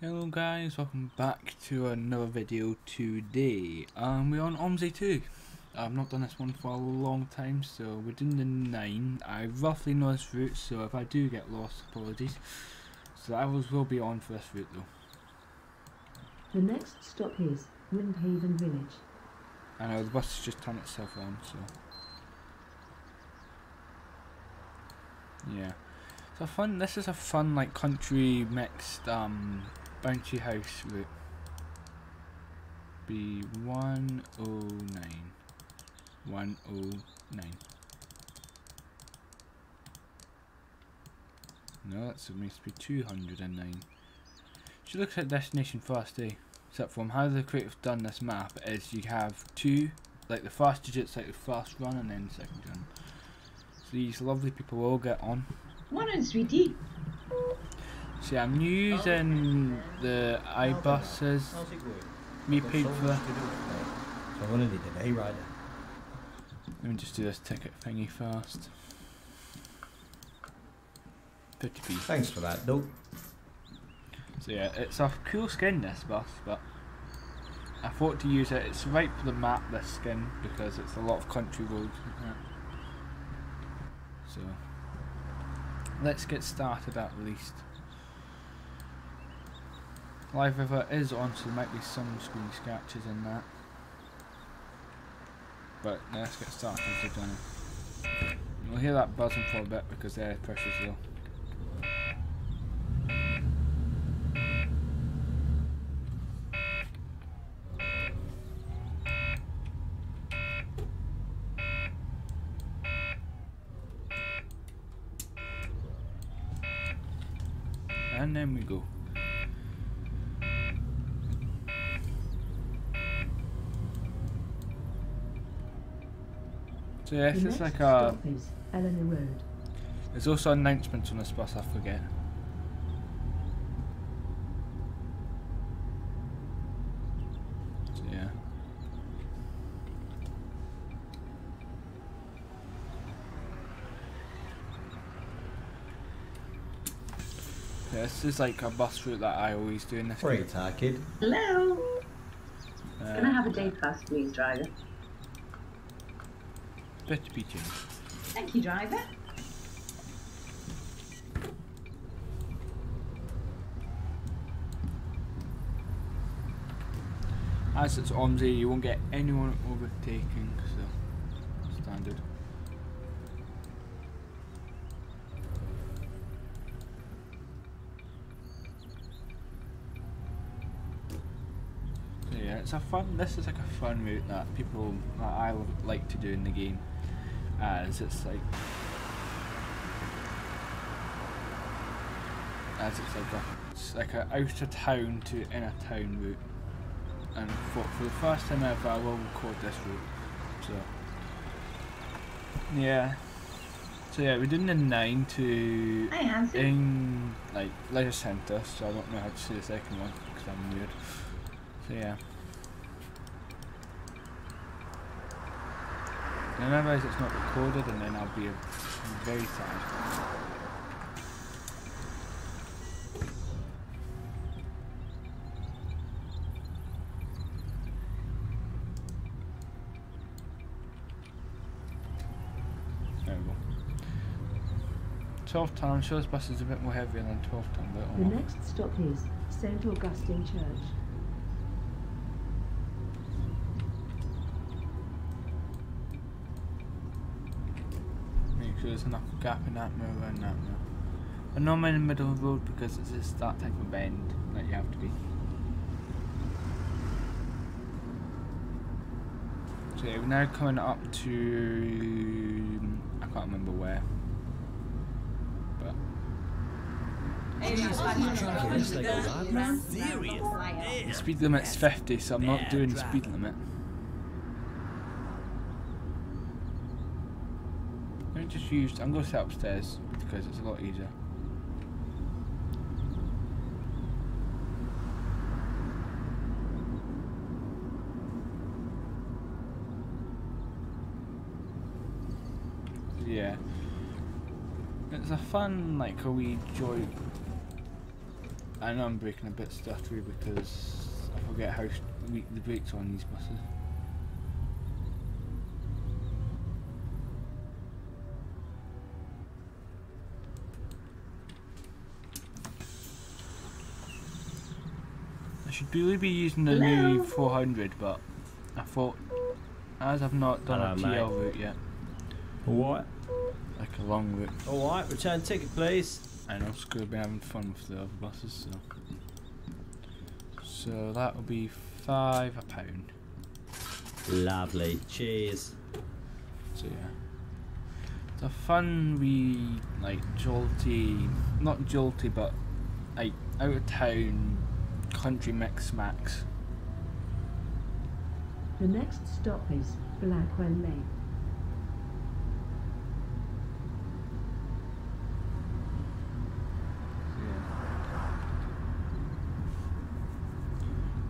Hello guys, welcome back to another video today. Um, we're on OMSI 2. I've not done this one for a long time, so we're doing the 9. I roughly know this route, so if I do get lost, apologies. So I will, will be on for this route though. The next stop is Windhaven Village. I know the bus has just turned itself on, so... Yeah. So fun, this is a fun like country mixed um, bouncy house route. Be 109. 109. No, that's supposed to be 209. She looks at destination first, eh? Except from how the creative done this map is you have two, like the first digits like the first run and then the second run. So these lovely people will get on. one Morning, sweetie. See, I'm using the iBuses. How's it going? Me paid for much that. to do tonight. So I'm gonna need an a day rider. Let me just do this ticket thingy first. 50p. Thanks for that, though. So yeah, it's a cool skin this bus, but I thought to use it. It's right for the map this skin because it's a lot of country roads. So let's get started at least. Live River is on, so there might be some screen scratches in that. But let's get started. You'll hear that buzzing for a bit because the air pressure's low. And then we go. So yes, the it's like a. Eleanor Road. There's also announcements on this bus. I forget. So yeah. Yeah, This is like a bus route that I always do in this. Where are game. you, tar kid? Hello. Uh, Can I have a day pass, please, driver? Bit to be changed. Thank you, driver. As it's OMSI, you won't get anyone overtaking, so standard. So yeah, it's a fun. This is like a fun route that people that I would like to do in the game, as it's like. As it's like a, it's like a out of town to inner town route and for, for the first time ever I will record this route. So yeah. So yeah, we're doing the nine to in like leisure centre, so I don't know how to say the second one because I'm weird. So yeah. And I realise it's not recorded and then I'll be very sad. There we go. 12 ton, I'm sure this bus is a bit more heavier than 12 ton, but oh The oh next stop is St Augustine Church. Make sure there's enough gap in that mirror and that mirror. And not in the middle of the road because it's just that type of bend that you have to be. So yeah, we're now coming up to I can't remember where. But the speed limit's 50, so I'm not doing the speed limit. Just use. I'm going to sit upstairs because it's a lot easier. Yeah. It's a fun, like, a wee joy I know I'm breaking a bit stuttery because I forget how weak the brakes on these buses. Should really be using the new 400, but I thought, as I've not done a Hello, TL route yet, What? like a long route, Alright, return ticket, please. and I'm just going to be having fun with the other buses, so. So that will be five a pound. Lovely. Cheers. So yeah. It's a fun wee like jolty not jolty but like out of town country mix max. The next stop is Blackwell Lane. Yeah.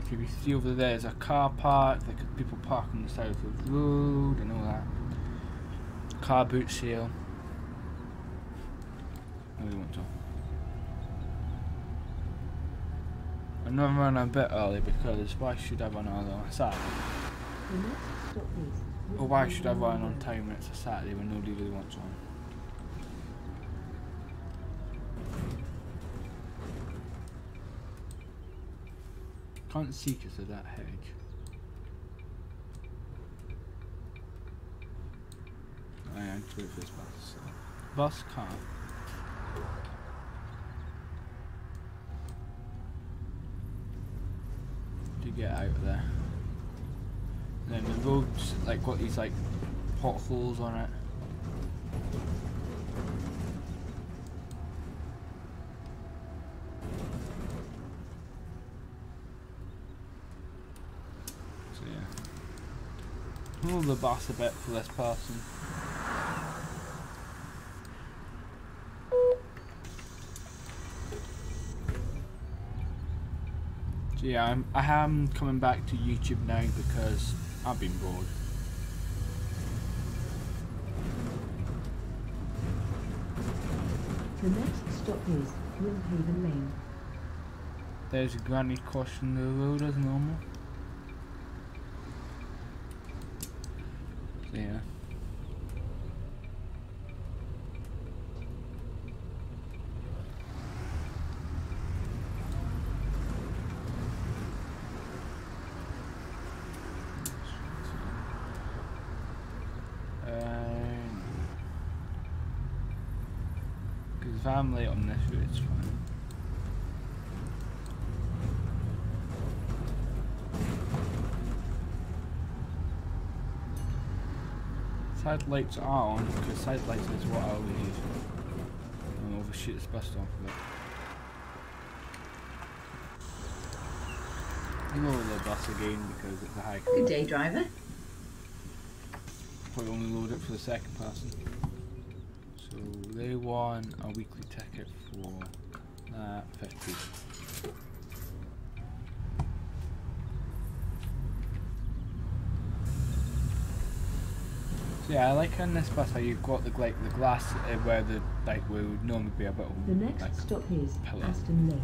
If you see over there there's a car park, there could people park on the side of the road and all that. Car boot sale. Do you want I'm not running a bit early because why should I run early on a Saturday? Or why should I run on Road. time when it's a Saturday when nobody really wants one? Can't see because of that hedge. I am to this bus. So. Bus car. Get out of there. And then the roads like got these like potholes on it. So yeah. Move the bus a bit for this person. Yeah, I'm, I am coming back to YouTube now because I've been bored. The next stop is Windhaven Lane. There's a granny crossing the road as normal. So yeah. Because if I'm late on this route, it's fine. Side lights are on because side lights is what I always use. And all the overshoot this bus stop a bit. You lower the bus again because it's a high Good day, driver. Probably only load it for the second person. So they want a weekly ticket for that 50. So yeah, I like on this bus how you've got the like the glass uh, where the like where would normally be a bit The next like, stop is pillar. Aston Lake.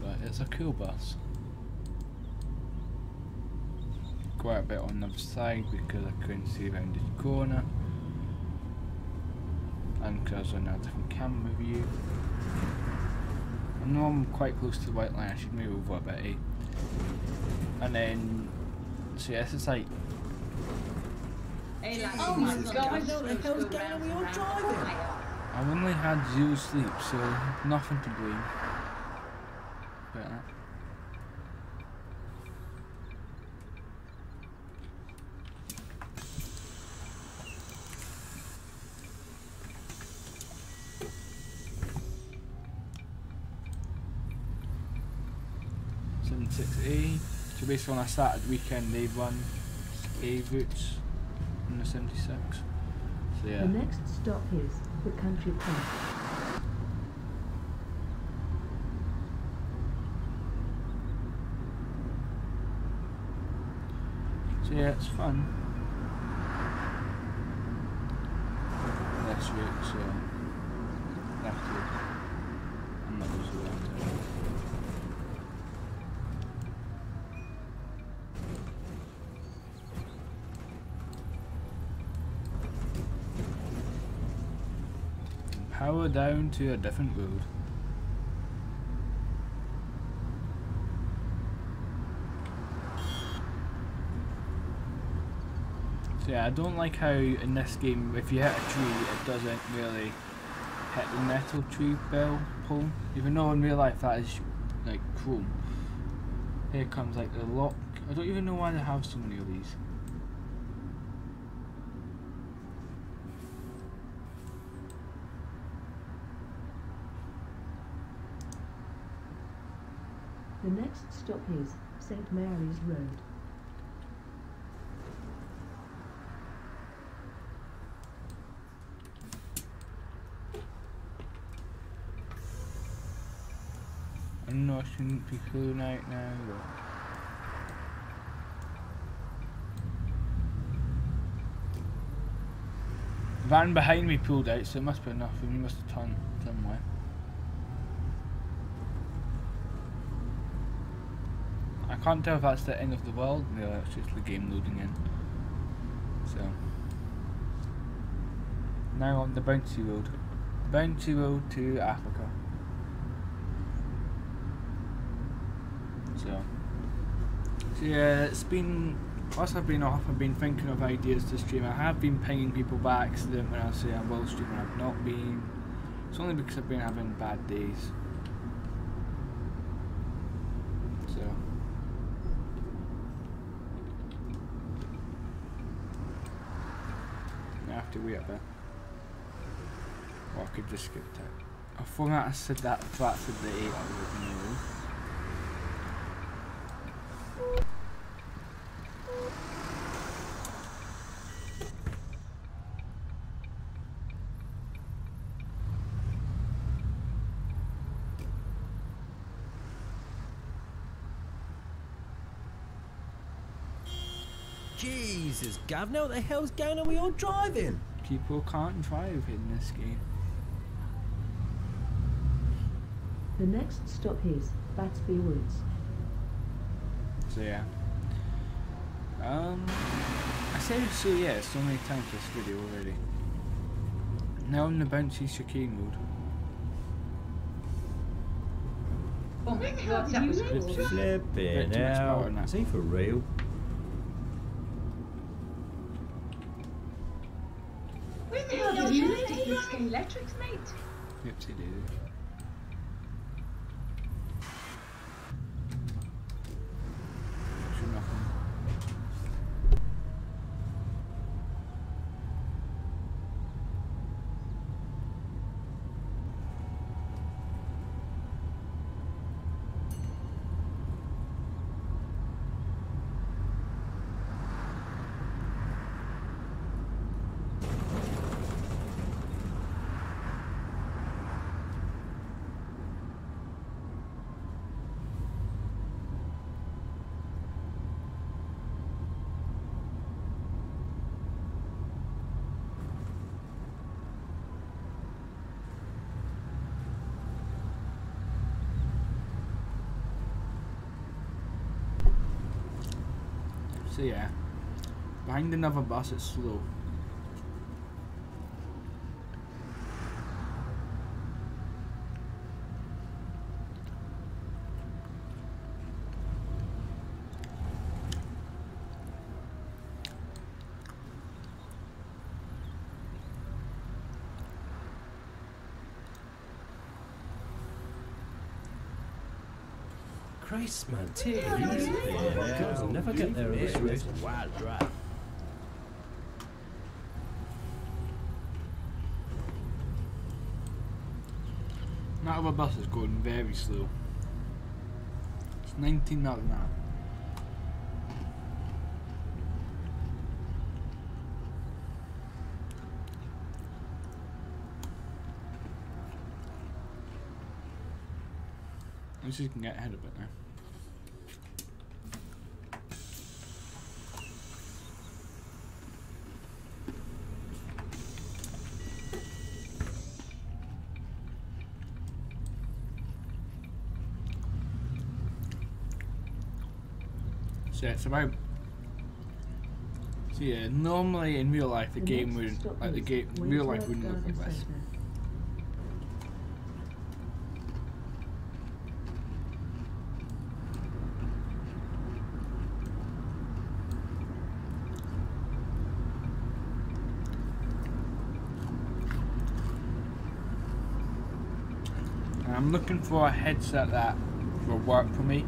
but it's a cool bus. Quite a bit on the other side because I couldn't see around the corner. And because I on a different camera view. I know I'm quite close to the white line, I should move over a bit, eh? And then, so yeah, this is like, Oh my god. What the hell's going on with your driving? I've only had zero sleep, so nothing to blame. But that. Seven six A. So basically on a Saturday weekend they run A routes in the seventy six. So yeah. The next stop is the Country Club. So yeah, it's fun. This week, so after I'm not used to it. Down to a different road. So yeah, I don't like how in this game, if you hit a tree, it doesn't really hit the metal tree bell pole. Even though in real life that is like chrome. Here comes like the lock. I don't even know why they have so many of these. The next stop is St. Mary's Road. I know I shouldn't be out now, but. Van behind me pulled out, so it must be enough, we must have turned somewhere. I can't tell if that's the end of the world, no, it's just the game loading in. So. Now on the bouncy road. Bouncy road to Africa. So, so yeah, it's been whilst I've been off, I've been thinking of ideas to stream. I have been pinging people by accident when I say I will stream and I've not been. It's only because I've been having bad days. So. I have wait a bit. Or I could just skip that. I thought I said that that's the 8 I. Jesus, Governor, what the hell's going on with your driving? People can't drive in this game. The next stop is Batsby Woods. So yeah. Um, I said so yeah so many times this video already. Now I'm the bouncy chicane mode. Oh my god, that was Bit cool. too- Flipping Bit too much power in out. that. Is he for real? Where the hell did you stick these sky electrics, mate? Daisy. Should nothing. So yeah, behind another bus it's slow. Christ, man, take it easy. Yeah, I'll never get there on this wild drive. That other bus is going very slow. It's 19 miles an hour. Let's see if we can get ahead of it now. So it's about. So yeah, normally in real life the, the game would like the game real life wouldn't look like this. I'm looking for a headset that will work for me.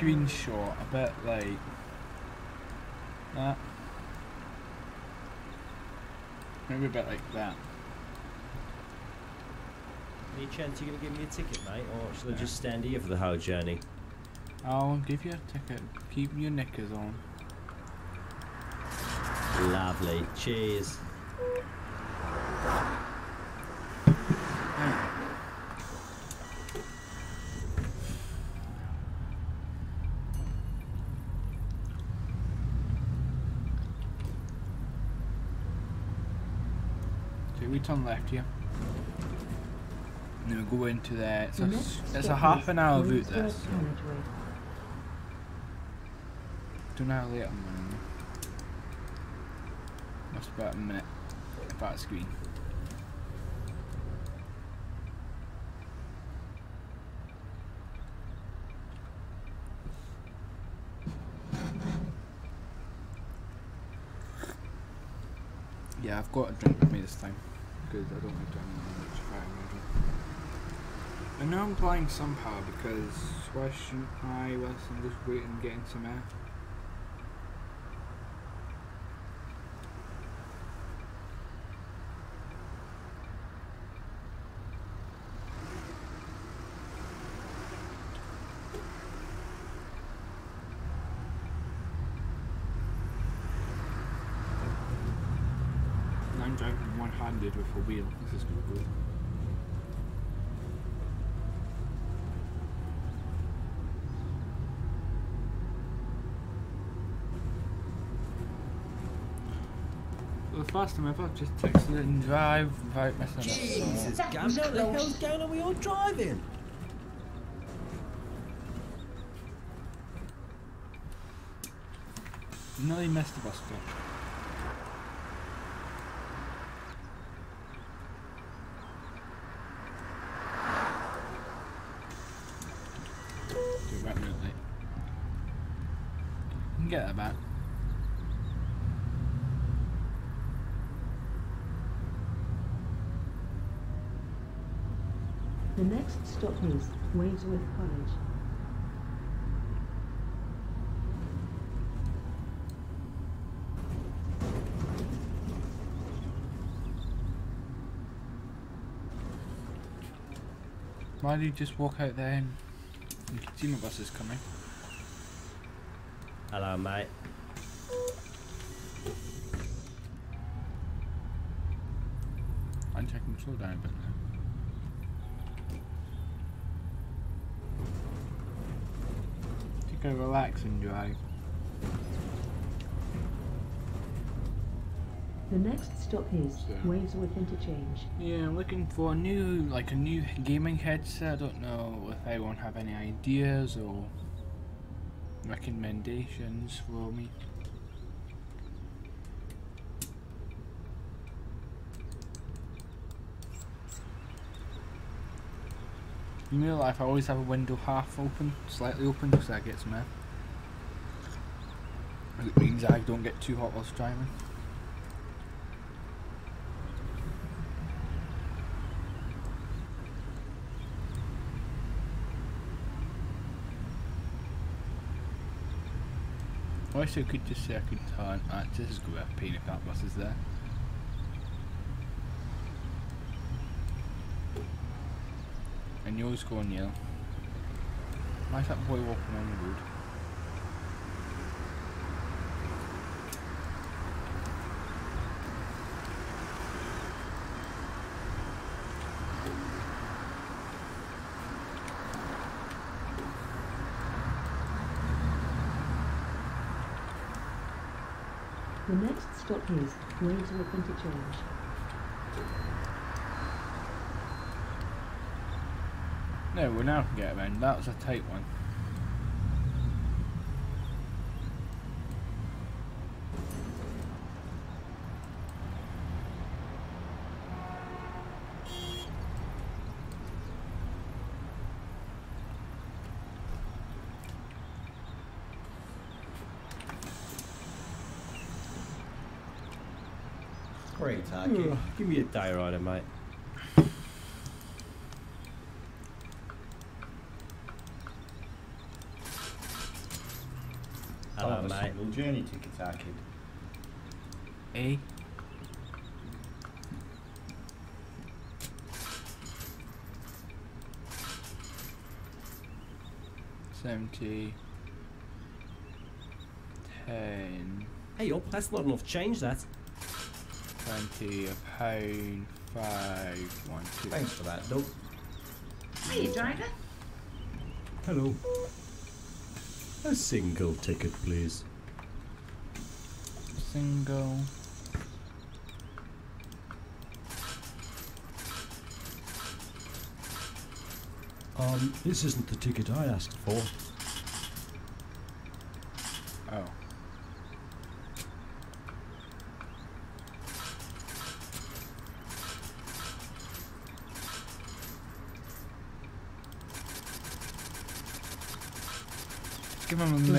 Screenshot, a bit like that. Maybe a bit like that. Any chance you're gonna give me a ticket, mate, or should I just stand here for the whole journey? I'll give you a ticket. Keep your knickers on. Lovely. Cheers. So turn left here. We go into there. It's a, it's a half an hour route this. Carriageway. Don't know how late I'm running. Must be about a minute. About screen. Yeah, I've got a drink with me this time because I don't like to much fire I know I'm blind somehow because why shouldn't I I'm just waiting getting some air? And I'm driving one-handed with a wheel. This is gonna go. For the first time ever, just texted it and drive without messing up. Jesus, That Gam, what the close. hell's going on with your driving? So, nearly missed the bus stop. Do it right minute late. You can get that back. The next stop is Wavesworth College. Why do you just walk out there and you can see my bus is coming? Hello, mate. I'm checking slow down a bit now. Take a relaxing drive. The next stop is So- Wavesworth Interchange. Yeah, I'm looking for a new, like a new gaming headset. I don't know if anyone have any ideas or recommendations for me. In real life, I always have a window half open, slightly open, because that gets me. It means I don't get too hot whilst driving. I I could just say I could turn. Ah, this is going to be a pain if that bus is there. And yours going yellow. Why is that boy walking on the road? The next stop is Wavesworth Interchange. No, we now can get around. That was a tight one. Great, Aki. Give me a day rider, mate. I'll Hello, have a mate. single journey ticket, Aki. A. Seventy. Ten. Hey up, that's not enough change, that. Twenty. A pound. Five. One. Two. Thanks for that, Doug. Hiya, driver. Hello. A single ticket, please. Single. Um, this isn't the ticket I asked for. Oh.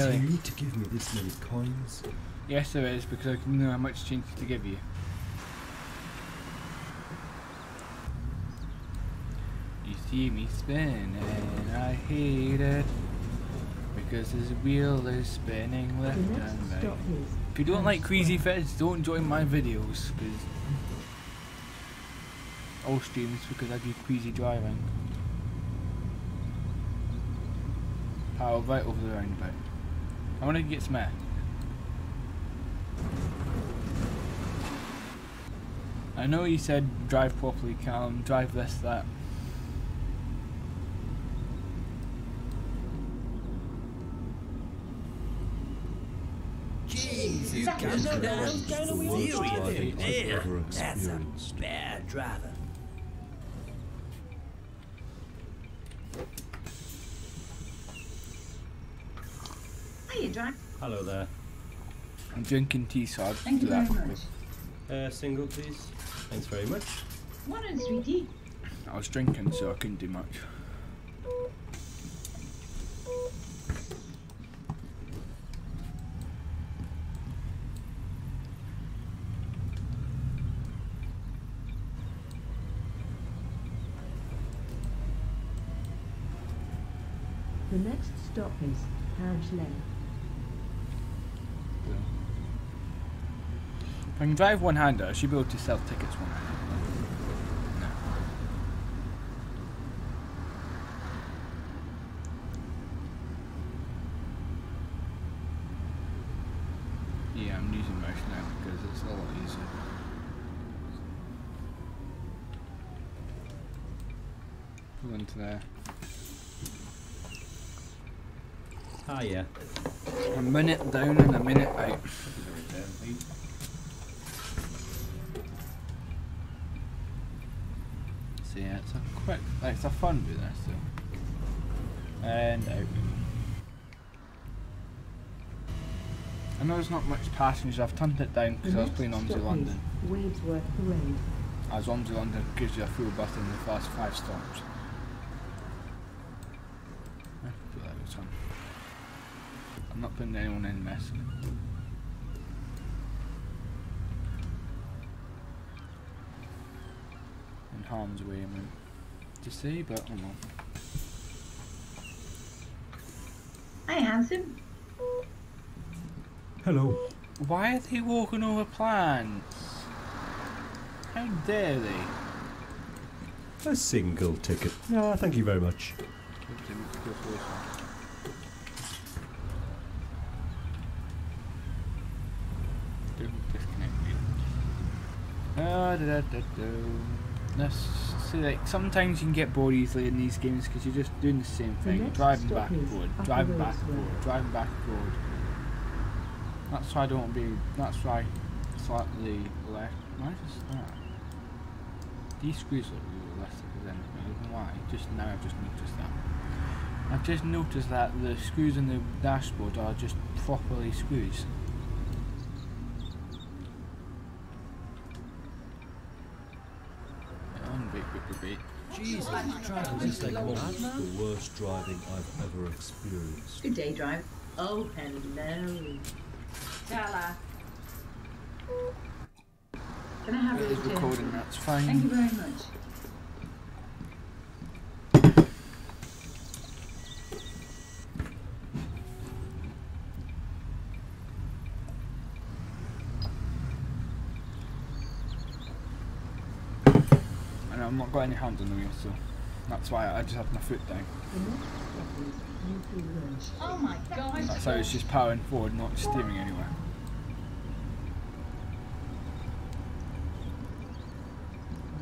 Give him a Does he million. need to give me this many coins? Yes, there is, because I can know how much change to give you. You see me spinning, I hate it. Because this wheel is spinning left and right. stop If you don't like Times Queasy Square. Feds, don't join my videos, because... All streams, because I do Queasy driving. Power right over the roundabout. I want to get some air. I know you said drive properly, Callum, drive this, that. Jeez, you can't know Down the with worst driving ever That's a bad driver. Hiya, driver. Hello there. I'm drinking tea, so I'll Thank do you that very much. Uh, single, please. Thanks very much. One and sweetie. I was drinking, so I couldn't do much. The next stop is Parish Lane. I can drive one-hander, I should be able to sell tickets one-handed. Yeah, I'm using mouse now because it's a lot easier. Pull into there. Ah, yeah. A minute down and a minute out. So yeah, it's a quick, like, it's a fun there so. And out. I know there's not much passengers, I've turned it down because I was playing stop London. is Wadesworth Parade. As OMSI London gives you a full bus in the first five stops. I feel like it's fun. I'm not putting anyone in mess. In harm's way, I mean, to say, but oh no. Hiya, handsome. Hello. Why are they walking over plants? How dare they? A single ticket. No, thank you very much. Ah, da, da, da, da. Let's see, like sometimes you can get bored easily in these games because you're just doing the same thing, driving back and forward, driving back and forward, driving back and forward. That's why I don't want to be. That's why slightly left. Why is that? These screws are less than anything. I don't know why. Just now I've just noticed that. I've just noticed that the screws in the dashboard are just properly screws. On, wait, wait, wait, wait. Jesus, this must the worst driving I've ever experienced. Good day, drive. Oh, hello. Tala. Can I have It a recording, that's fine. Thank you very much. I've not got any hands on the wheel, so that's why I just had my foot down. The next stop is Newfield Road. Oh my god. That's how it's just powering forward, not steering anywhere.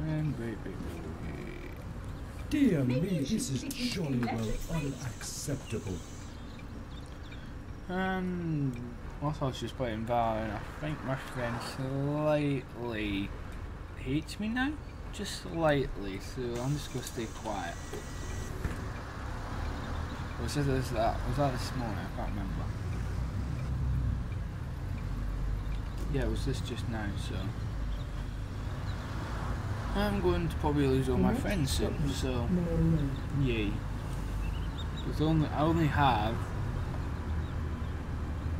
And wait, wait, wait, wait. Dear me, this is stick jolly well electric light. unacceptable. And whilst I was just playing and I think my friend slightly hates me now. Just slightly, so I'm just gonna stay quiet. Was it this that was that this morning? I can't remember. Yeah, it was this just now, so I'm going to probably lose all my friends soon, so Yay. Because only I only have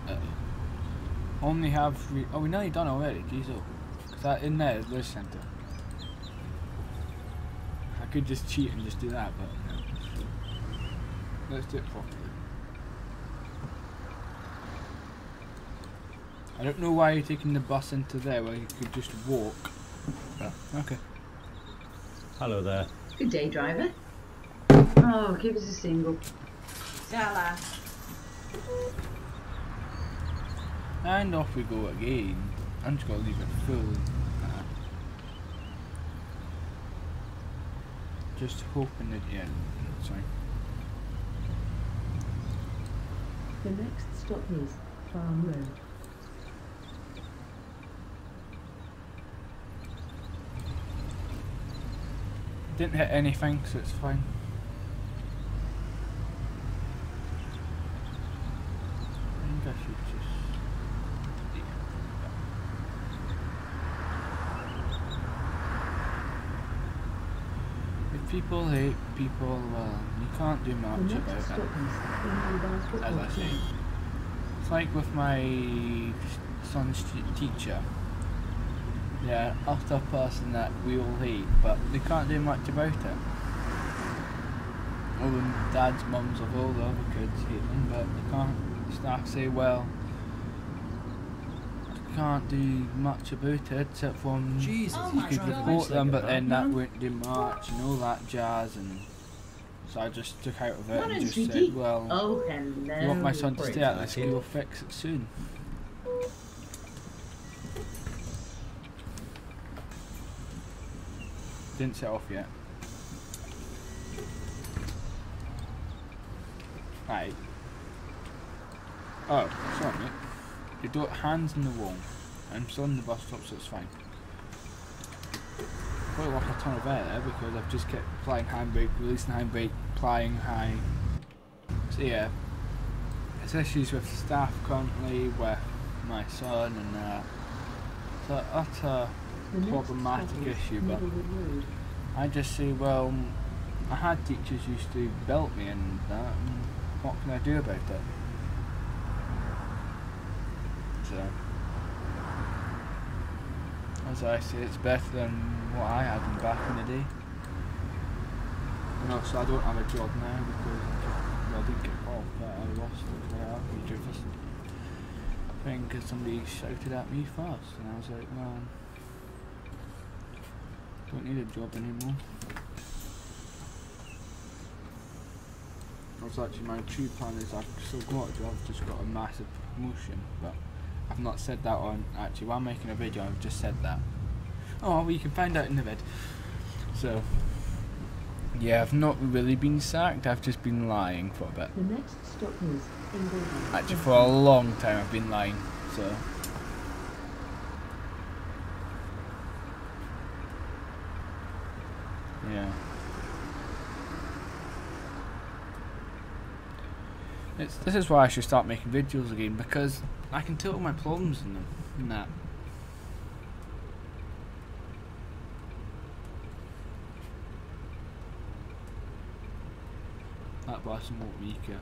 uh, only have three oh we nearly done already, geez oh. That in there is Liz Centre. I could just cheat and just do that, but no. Let's do it properly. I don't know why you're taking the bus into there where you could just walk. But, okay. Hello there. Good day, driver. Oh, give us a single. Stella. And off we go again. I'm just gonna leave it full. Uh, just hoping that yeah, sorry. The next stop is Farm Road. Didn't hit anything, so it's fine. I think I should just. yeah. If people hate people, well, you can't do much about stop it. is Ingleby As I say. It's like with my son's teacher. Yeah, utter person that we all hate, but they can't do much about it. All the dads, mums of all the other kids hate them, but they can't. Staff say, well, can't do much about it except for Jesus, Oh you my could God. report them, but then that wouldn't do much and all that jazz. And so I just took out of it Morning, and just sweetie. said, well. Oh, hello. You want my son to stay at the thank you. school, fix it soon. Didn't set off yet. Right. Oh, sorry mate. You do it hands in the wall. I'm still in the bus stop so it's fine. Probably lost a ton of air there because I've just kept applying handbrake, releasing handbrake, applying high. So yeah, it's issues with staff currently, with my son, and uh, it's a utter problematic issue, but I just say, well, I had teachers used to belt me and that, and what can I do about it? So, as I say, it's better than what I had in back in the day. And also, I don't have a job now because I, didn't get off, but I lost it. Well, I this thing because somebody shouted at me first, and I was like, well, don't need a job anymore. Also, actually, my true plan is I've still got a job, just got a massive promotion, but I've not said that on. Actually, while making a video, I've just said that. Oh, well, you can find out in the vid. So, yeah, I've not really been sacked, I've just been lying for a bit. The next stop is Ingleby. Actually, for a long time, I've been lying, so. it's, this is why I should start making videos again because I can tell all my problems in them in that. That button won't make it.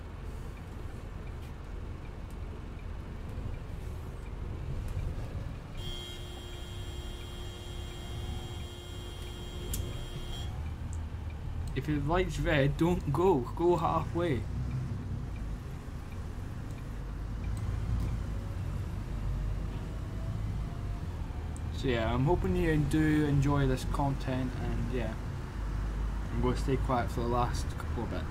If your light's red, don't go. Go halfway. So yeah, I'm hoping you do enjoy this content and yeah. I'm going to stay quiet for the last couple of bits.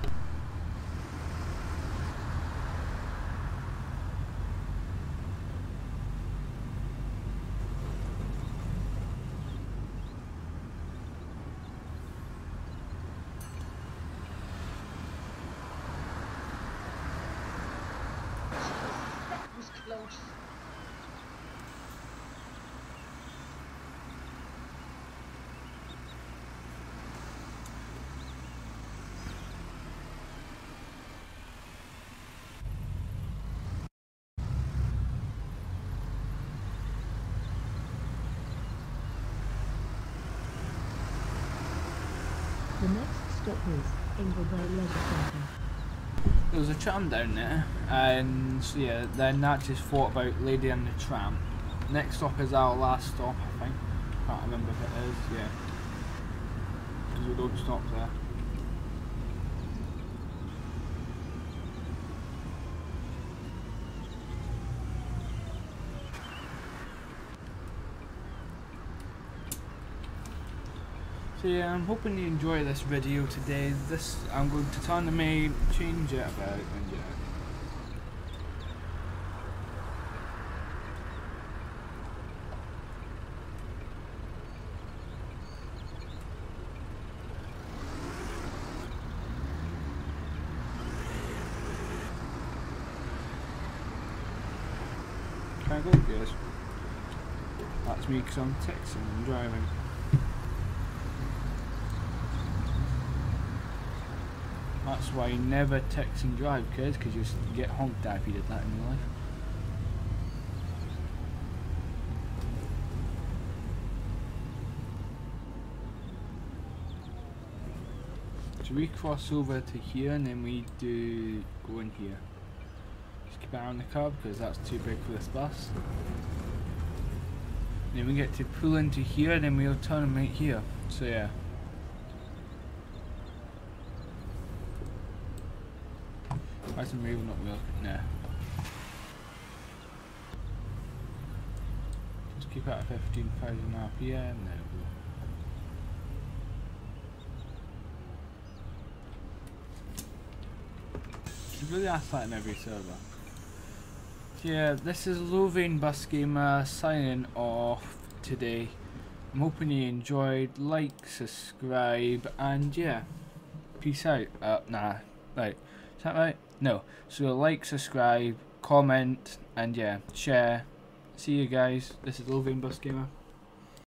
That was close. The next stop is Ingleburn Leisure Centre. There was tram down there, and so yeah, then that just thought about Lady and the Tram. Next stop is our last stop, I think. Can't remember if it is, yeah. Because we don't stop there. Yeah, I'm hoping you enjoy this video today. This I'm going to turn the main, change it about, and yeah. Can I go, guys? That's me because I'm texting and driving. That's why you never text and drive, kids, because you get honked at if you did that in your life. So we cross over to here and then we do go in here. Just keep an eye on the curb because that's too big for this bus. Then we get to pull into here and then we'll turn right here. So yeah. Why the rail not working? Nah. Just keep it at 15,000 RPM. There we go. Really ask that in every server. Yeah, this is Lothian Bus Gamer signing off today. I'm hoping you enjoyed. Like, subscribe, and yeah. Peace out. Uh, nah. Right. Is that right? No. So like, subscribe, comment, and yeah, share. See you guys. This is Lothian Bus Gamer.